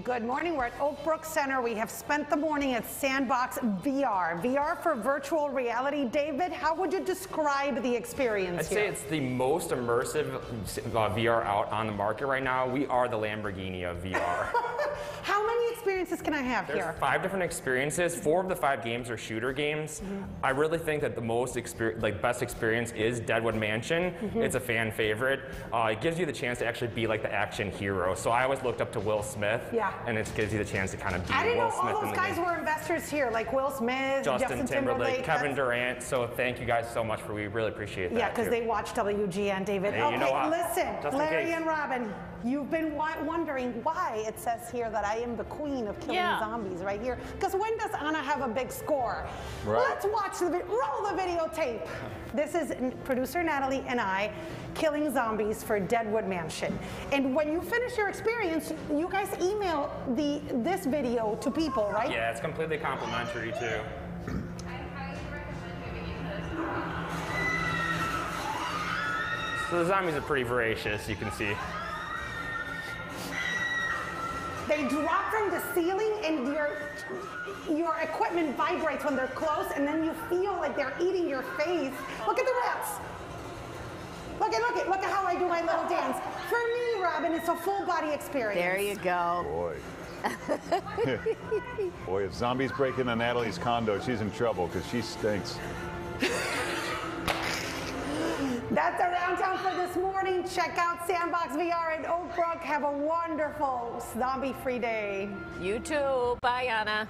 Good morning. We're at Oak Brook Center. We have spent the morning at Sandbox VR. VR for virtual reality. David, how would you describe the experience I'd here? say it's the most immersive uh, VR out on the market right now. We are the Lamborghini of VR. experiences can I have There's here? five different experiences. Four of the five games are shooter games. Mm-hmm. I really think that the most exper- like best experience is Deadwood Mansion. Mm-hmm. It's a fan favorite. Uh, it gives you the chance to actually be like the action hero. So I always looked up to Will Smith. Yeah. And it gives you the chance to kind of be I didn't Will know Smith all in those guys game. were investors here, like Will Smith, Justin, Timberlake, Kevin That's- Durant. So thank you guys so much for we really appreciate that. Yeah, because they watch WGN, David. Hey, you okay, know what? listen, Larry and Robin, you've been wondering why it says here that I am the queen of killing Yeah. zombies right here. Because when does Ana have a big score? Right. Let's watch the vi- roll the videotape. This is producer Natalie and I killing zombies for Deadwood Mansion. And when you finish your experience, you guys email the this video to people, right? Yeah, it's completely complimentary too. So the zombies are pretty voracious, you can see. They drop from the ceiling and your your equipment vibrates when they're close and then you feel like they're eating your face. Look at the rats. Look at look at look at how I do my little dance. For me, Robin, it's a full body experience. There you go. Boy. Boy, if zombies break into Natalie's condo, she's in trouble because she stinks. That's our town for this morning. Check out Sandbox VR in Oak Brook. Have a wonderful zombie free day. You too. Bye, Ana.